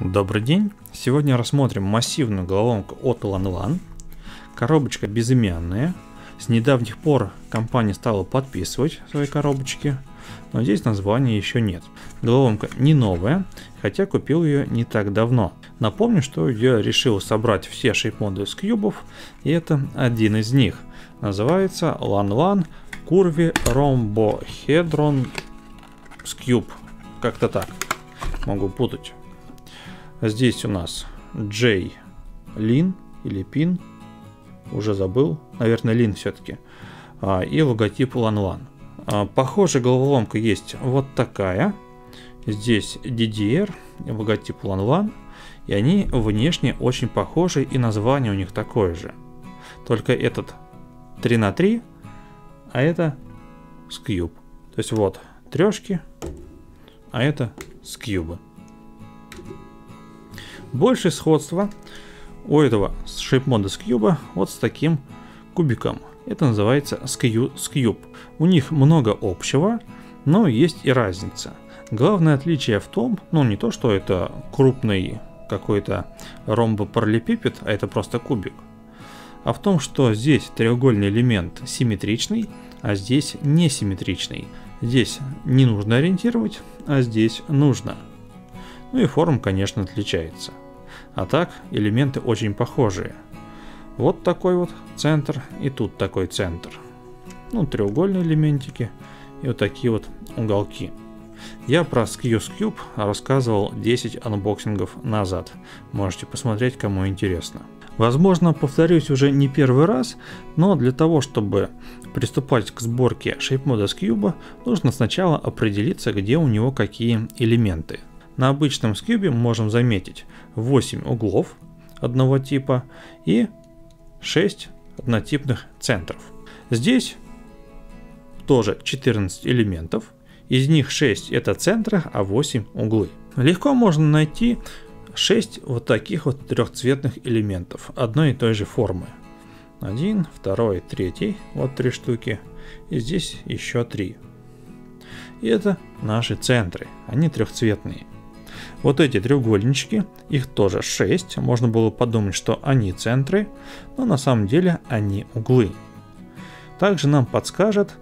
Добрый день! Сегодня рассмотрим массивную головоломку от Lanlan. Коробочка безымянная. С недавних пор компания стала подписывать свои коробочки, но здесь названия еще нет. Головоломка не новая, хотя купил ее не так давно. Напомню, что я решил собрать все шейпмоды с кьюбов, и это один из них. Называется Lanlan Curvi Rhombohedron Cube. Как-то так. Могу путать. Здесь у нас J Lin или Pin, уже забыл, наверное Lin все-таки, а, и логотип LAN а, Похожая головоломка есть вот такая. Здесь DDR, логотип LAN и они внешне очень похожи, и название у них такое же. Только этот 3 на 3, а это Scube. То есть вот трешки, а это скьюбы. Больше сходства у этого шейпмода с кьюба вот с таким кубиком. Это называется скьюб. У них много общего, но есть и разница. Главное отличие в том, ну не то, что это крупный какой-то ромбопараллелепипед, а это просто кубик, а в том, что здесь треугольный элемент симметричный, а здесь несимметричный. Здесь не нужно ориентировать, а здесь нужно. Ну и форма, конечно, отличается. А так, элементы очень похожие. Вот такой вот центр и тут такой центр. Ну, треугольные элементики и вот такие вот уголки. Я про Skewb Cube рассказывал 10 анбоксингов назад. Можете посмотреть, кому интересно. Возможно, повторюсь уже не первый раз, но для того, чтобы приступать к сборке ShapeModa с Cube, нужно сначала определиться, где у него какие элементы. На обычном Cube можем заметить 8 углов одного типа и 6 однотипных центров. Здесь тоже 14 элементов, из них 6 это центры, а 8 углы. Легко можно найти 6 вот таких вот трехцветных элементов одной и той же формы. Один, второй, третий, вот три штуки. И здесь еще три. И это наши центры, они трехцветные. Вот эти треугольнички, их тоже 6, можно было подумать, что они центры, но на самом деле они углы. Также нам подскажет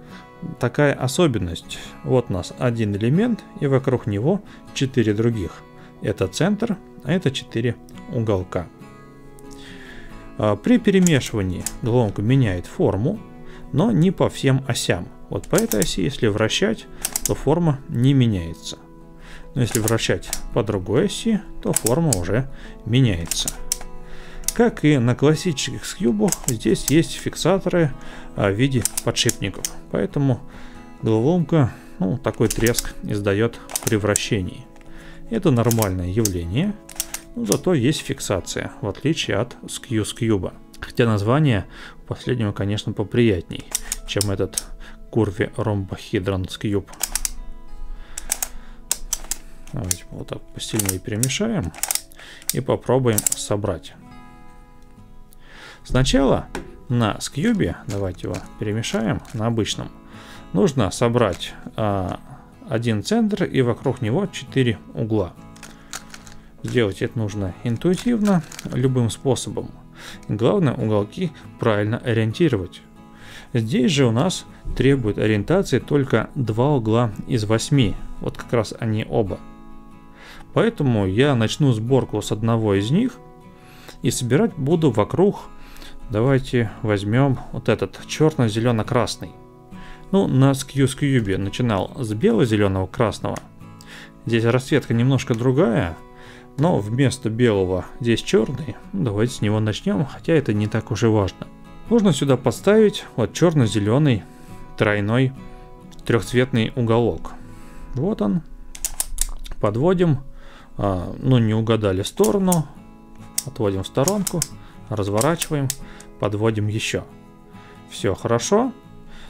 такая особенность. Вот у нас один элемент и вокруг него 4 других. Это центр, а это 4 уголка. А, при перемешивании головка меняет форму, но не по всем осям. Вот по этой оси, если вращать, то форма не меняется. Но если вращать по другой оси, то форма уже меняется. Как и на классических скьюбах, здесь есть фиксаторы а, в виде подшипников. Поэтому головоломка ну, такой треск издает при вращении. Это нормальное явление, но зато есть фиксация, в отличие от Skew Cube. Хотя название последнего, конечно, поприятней, чем этот Curvy Rhombohedron Cube. Давайте вот так посильнее перемешаем и попробуем собрать. Сначала на скьюбе, давайте его перемешаем на обычном, нужно собрать а, один центр и вокруг него 4 угла. Сделать это нужно интуитивно, любым способом. Главное уголки правильно ориентировать. Здесь же у нас требует ориентации только два угла из 8. Вот как раз они оба. Поэтому я начну сборку с одного из них и собирать буду вокруг. Давайте возьмем вот этот черно-зелено-красный. Ну, на Skews Cube начинал с бело-зеленого красного. Здесь расцветка немножко другая, но вместо белого здесь черный. Ну, давайте с него начнем, хотя это не так уж и важно. Можно сюда поставить вот черно-зеленый тройной трехцветный уголок. Вот он. Подводим. А, ну, не угадали сторону. Отводим в сторонку. Разворачиваем. Подводим еще. Все хорошо.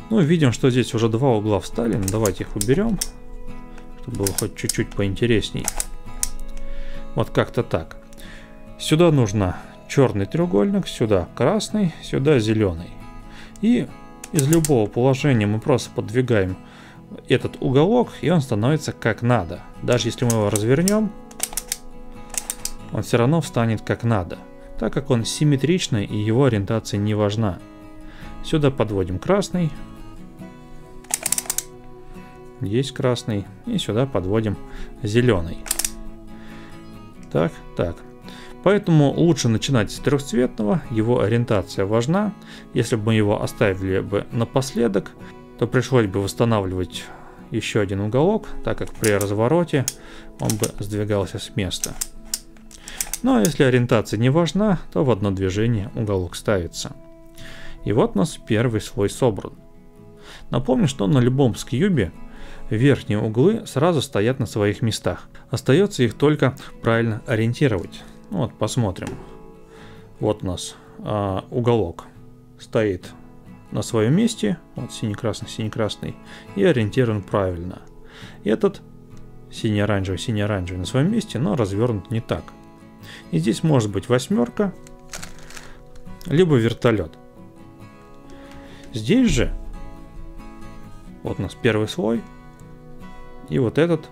Ну, видим, что здесь уже два угла встали. Ну, давайте их уберем, чтобы было хоть чуть-чуть поинтересней. Вот как-то так. Сюда нужно черный треугольник, сюда красный, сюда зеленый. И из любого положения мы просто подвигаем этот уголок, и он становится как надо. Даже если мы его развернем, он все равно встанет как надо, так как он симметричный и его ориентация не важна. Сюда подводим красный. Есть красный. И сюда подводим зеленый. Так, так. Поэтому лучше начинать с трехцветного, его ориентация важна. Если бы мы его оставили бы напоследок, то пришлось бы восстанавливать еще один уголок, так как при развороте он бы сдвигался с места. Ну а если ориентация не важна, то в одно движение уголок ставится. И вот у нас первый слой собран. Напомню, что на любом скьюбе верхние углы сразу стоят на своих местах. Остается их только правильно ориентировать. Ну вот, посмотрим. Вот у нас а, уголок стоит на своем месте, вот синий-красный, синий-красный, и ориентирован правильно. Этот синий-оранжевый, синий-оранжевый на своем месте, но развернут не так. И здесь может быть восьмерка, либо вертолет. Здесь же, вот у нас первый слой, и вот этот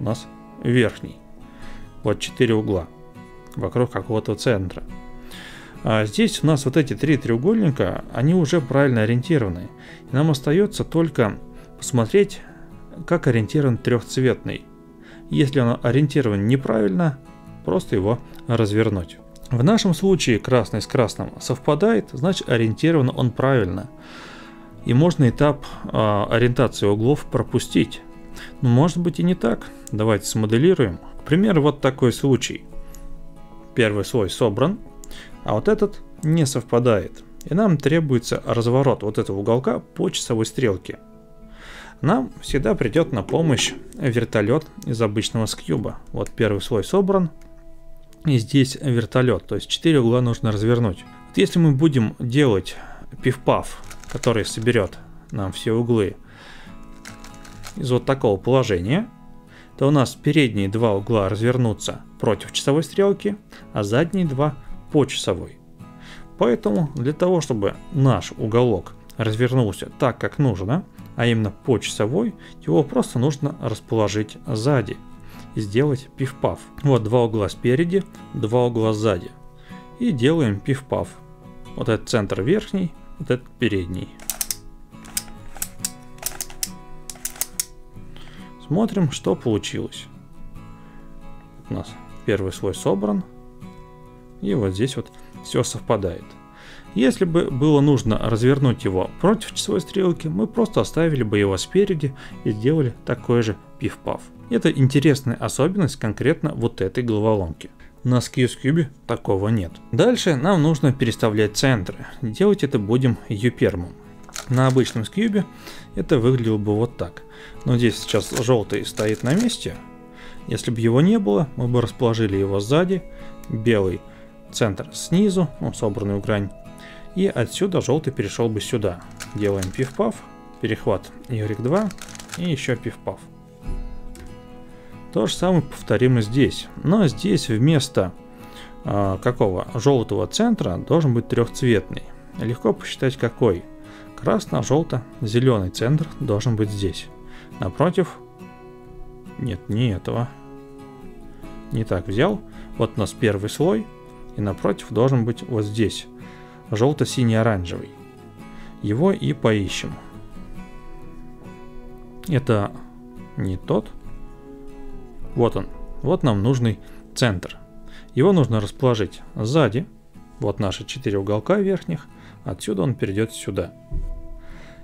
у нас верхний. Вот четыре угла вокруг какого-то центра. А здесь у нас вот эти три треугольника, они уже правильно ориентированы. И нам остается только посмотреть, как ориентирован трехцветный. Если он ориентирован неправильно, просто его развернуть. В нашем случае красный с красным совпадает, значит ориентирован он правильно. И можно этап э, ориентации углов пропустить. Но может быть и не так. Давайте смоделируем. К примеру, вот такой случай. Первый слой собран, а вот этот не совпадает. И нам требуется разворот вот этого уголка по часовой стрелке. Нам всегда придет на помощь вертолет из обычного скьюба. Вот первый слой собран, и здесь вертолет, то есть 4 угла нужно развернуть. Вот если мы будем делать пиф-паф, который соберет нам все углы из вот такого положения, то у нас передние два угла развернутся против часовой стрелки, а задние два по часовой. Поэтому для того, чтобы наш уголок развернулся так, как нужно, а именно по часовой, его просто нужно расположить сзади и сделать пиф-паф. Вот два угла спереди, два угла сзади. И делаем пиф-паф. Вот этот центр верхний, вот этот передний. Смотрим, что получилось. У нас первый слой собран. И вот здесь вот все совпадает. Если бы было нужно развернуть его против часовой стрелки, мы просто оставили бы его спереди и сделали такой же пиф-паф. Это интересная особенность конкретно вот этой головоломки. На SkewsCube такого нет. Дальше нам нужно переставлять центры. Делать это будем юпермом. На обычном скьюбе это выглядело бы вот так. Но здесь сейчас желтый стоит на месте. Если бы его не было, мы бы расположили его сзади. Белый центр снизу, ну, собранную грань. И отсюда желтый перешел бы сюда. Делаем пиф-паф, перехват Y2 и еще пиф-паф. То же самое повторим и здесь. Но здесь вместо э, какого желтого центра должен быть трехцветный. Легко посчитать какой. Красно-желто-зеленый центр должен быть здесь. Напротив... Нет, не этого. Не так взял. Вот у нас первый слой. И напротив должен быть вот здесь. Желто-синий-оранжевый. Его и поищем. Это не тот. Вот он. Вот нам нужный центр. Его нужно расположить сзади. Вот наши четыре уголка верхних. Отсюда он перейдет сюда.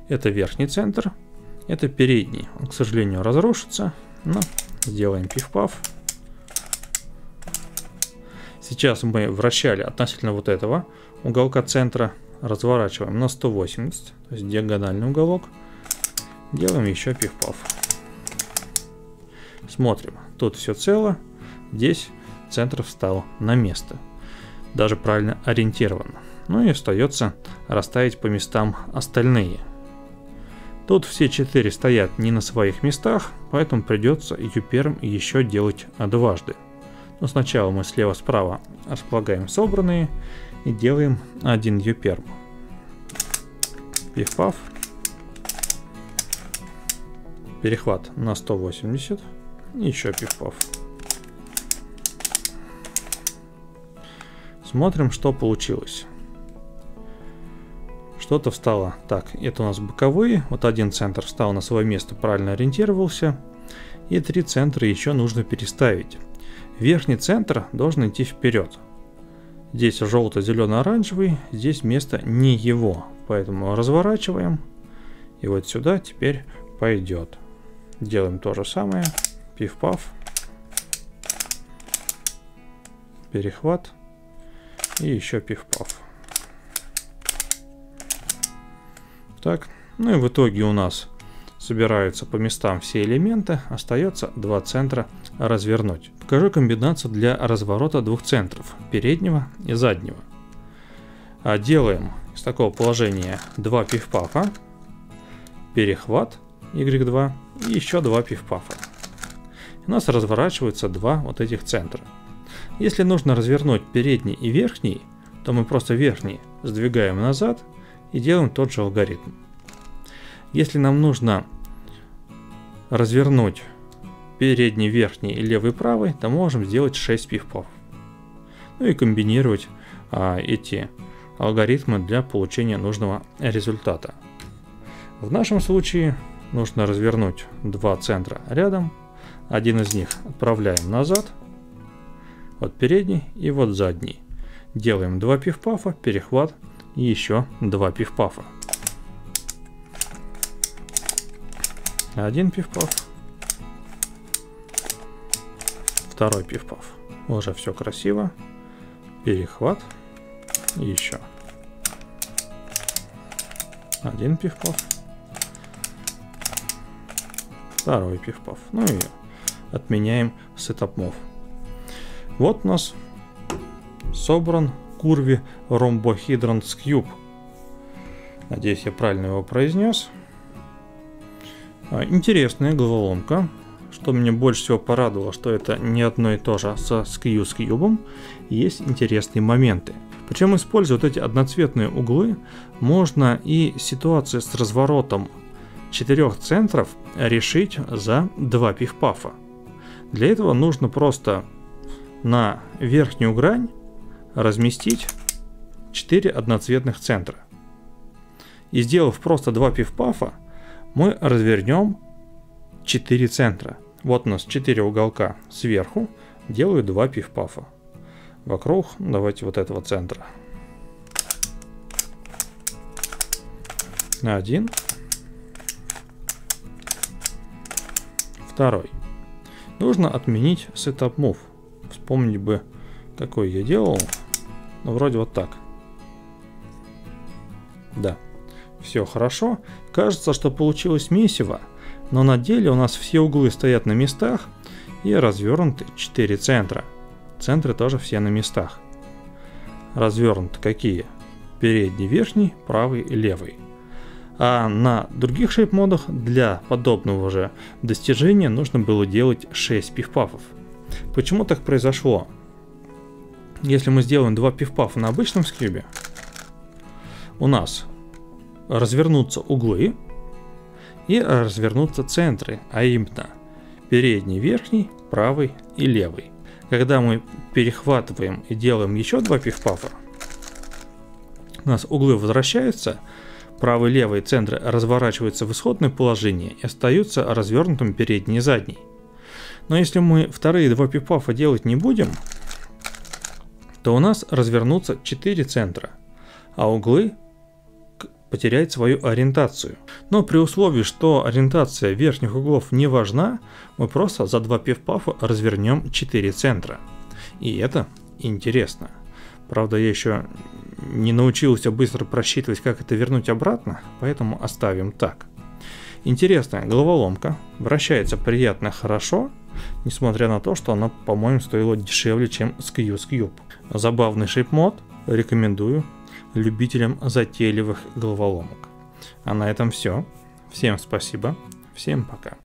Это верхний центр. Это передний. Он, к сожалению, разрушится. Но сделаем пиф-паф. Сейчас мы вращали относительно вот этого уголка центра. Разворачиваем на 180, то есть диагональный уголок. Делаем еще пиф-паф. Смотрим. Тут все цело. Здесь центр встал на место. Даже правильно ориентирован. Ну и остается расставить по местам остальные. Тут все четыре стоят не на своих местах, поэтому придется юперм еще делать дважды. Но сначала мы слева-справа располагаем собранные и делаем один юперм. Пиф-паф. Перехват на 180. Еще пиф-паф. Смотрим, что получилось. Что-то встало. Так, это у нас боковые. Вот один центр встал на свое место, правильно ориентировался. И три центра еще нужно переставить. Верхний центр должен идти вперед. Здесь желто-зелено-оранжевый, здесь место не его. Поэтому разворачиваем. И вот сюда теперь пойдет. Делаем то же самое. Пиф-паф. Перехват. И еще пиф-паф. Так, ну и в итоге у нас собираются по местам все элементы, остается два центра развернуть. Покажу комбинацию для разворота двух центров, переднего и заднего. А делаем из такого положения два пиф-пафа, перехват y2 и еще два пиф-пафа. У нас разворачиваются два вот этих центра. Если нужно развернуть передний и верхний, то мы просто верхний сдвигаем назад и делаем тот же алгоритм. Если нам нужно развернуть передний, верхний, левый, правый, то можем сделать 6 пивков. Ну и комбинировать а, эти алгоритмы для получения нужного результата. В нашем случае нужно развернуть два центра рядом. Один из них отправляем назад. Вот передний и вот задний. Делаем два пивпафа, перехват и еще два пивпафа. Один пивпаф. Второй пивпаф. Уже все красиво. Перехват. Еще. Один пивпаф. Второй пивпаф. Ну и отменяем move. Вот у нас собран курви ромбохидрант Cube. Надеюсь, я правильно его произнес. А, интересная головоломка. Что меня больше всего порадовало, что это не одно и то же со Skew с кьюбом. Есть интересные моменты. Причем, используя вот эти одноцветные углы, можно и ситуацию с разворотом четырех центров решить за два пиф-пафа. Для этого нужно просто на верхнюю грань разместить 4 одноцветных центра. И сделав просто два пиф-пафа, мы развернем 4 центра. Вот у нас 4 уголка сверху, делаю 2 пиф-пафа. Вокруг давайте вот этого центра. Один. Второй. Нужно отменить setup move. Вспомнить бы, какой я делал. Ну, вроде вот так. Да. Все хорошо. Кажется, что получилось месиво, но на деле у нас все углы стоят на местах и развернуты 4 центра. Центры тоже все на местах. Развернуты какие? Передний, верхний, правый и левый. А на других шейп-модах для подобного же достижения нужно было делать 6 пивпафов. Почему так произошло? Если мы сделаем 2 пивпафа на обычном скьюбе, у нас развернутся углы и развернутся центры, а именно передний, верхний, правый и левый. Когда мы перехватываем и делаем еще два пифпафа, у нас углы возвращаются, правый левый центры разворачиваются в исходное положение и остаются развернутым передний и задний. Но если мы вторые два пифпафа делать не будем, то у нас развернутся 4 центра, а углы потеряет свою ориентацию. Но при условии, что ориентация верхних углов не важна, мы просто за два пивпафа развернем 4 центра. И это интересно. Правда, я еще не научился быстро просчитывать, как это вернуть обратно, поэтому оставим так. Интересная головоломка, вращается приятно хорошо, несмотря на то, что она, по-моему, стоила дешевле, чем Cube. Забавный шейп-мод, рекомендую любителям затейливых головоломок. А на этом все. Всем спасибо. Всем пока.